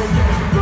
Go!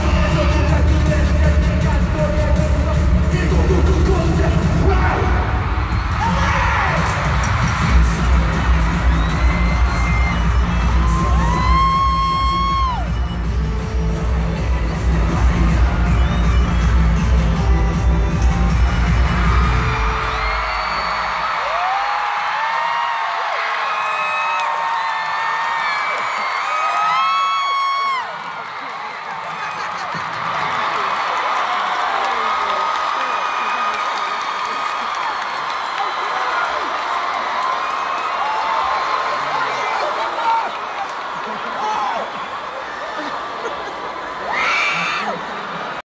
Let's go.